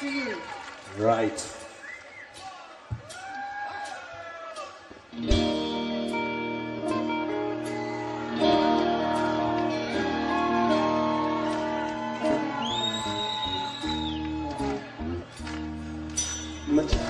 to you. Right. Much.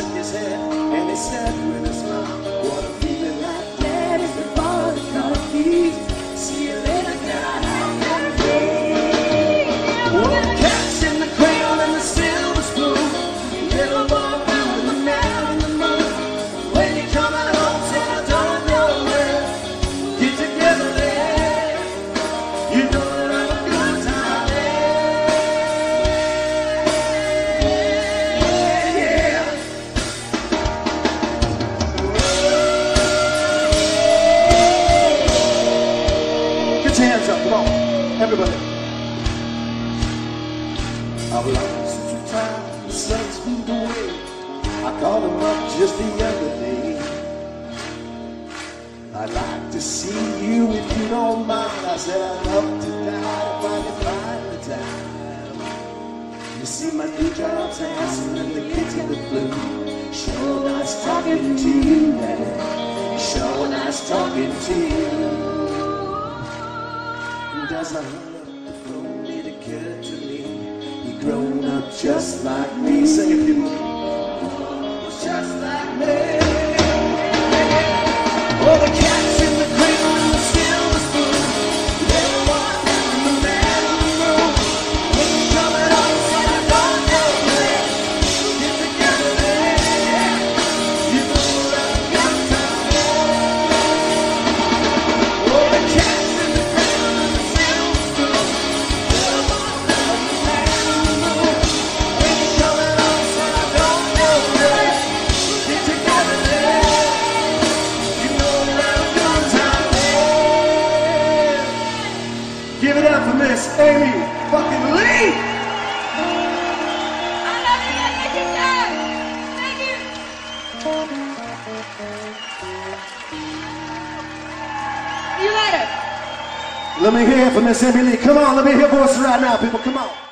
shook his head and he said with a smile. hands up. Come on. Everybody. I've lost a few The sun's moved away. I called him up just the other day. I'd like to see you if you don't mind. I said I'd love to die if I could find the time. You see, my new job's handsome and the kids in the blue. Sure, nice talking to you, man. Sure, nice talking to you. I to me. You grown up just like me. Sing it people. Just like me. fucking! Let me hear from Miss Emily. Come on, let me hear voices right now, people. Come on.